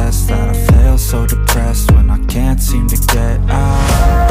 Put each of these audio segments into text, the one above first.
Test that I fail so depressed when I can't seem to get out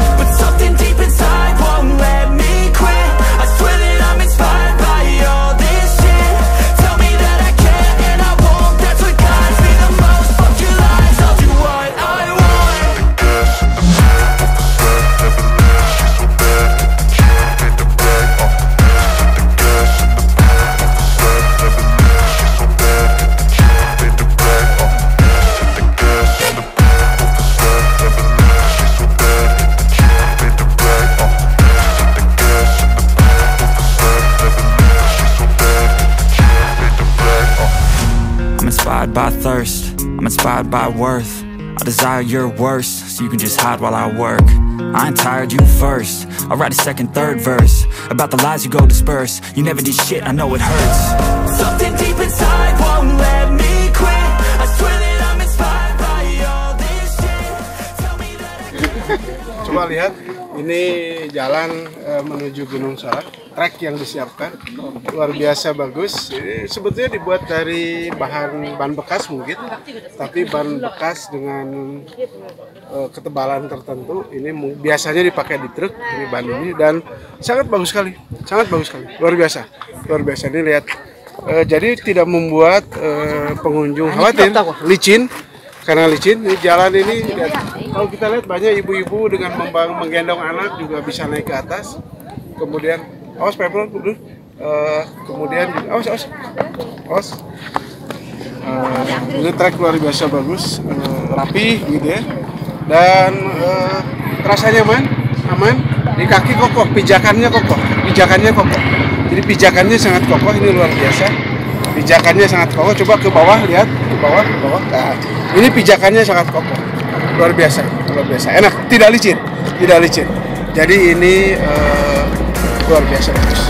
inspired by thirst, I'm inspired by worth. I desire your worst, so you can just hide while I work. I ain't tired, you first. I'll write a second, third verse About the lies you go disperse. You never did shit, I know it hurts. Something deep inside won't let me quit. I swear that I'm inspired by all this shit. Tell me that I Coba lihat, ini jalan eh, menuju Gunung Salak, trek yang disiapkan. Luar biasa bagus. Ini sebetulnya dibuat dari bahan ban bekas mungkin, tapi ban bekas dengan eh, ketebalan tertentu. Ini biasanya dipakai di truk ini ban ini. Dan sangat bagus sekali, sangat bagus sekali, luar biasa, luar biasa. Ini lihat, Eh, jadi tidak membuat eh, pengunjung khawatir, licin karena licin di jalan ini lihat, kalau kita lihat banyak ibu-ibu dengan membang, menggendong anak juga bisa naik ke atas. Kemudian awas pepron dulu Eh, kemudian awas awas. Awas. Eh, ini trek luar biasa bagus eh, rapi gitu ya. Dan eh, terasa nyaman aman. Di kaki kokoh pijakannya kokoh pijakannya kokoh. Jadi pijakannya sangat kokoh ini luar biasa. Pijakannya sangat kokoh. Coba ke bawah lihat bawah ke bawah. Nah, ini pijakannya sangat kokoh. Luar biasa luar biasa. Enak tidak licin tidak licin. Jadi ini eh, luar biasa bagus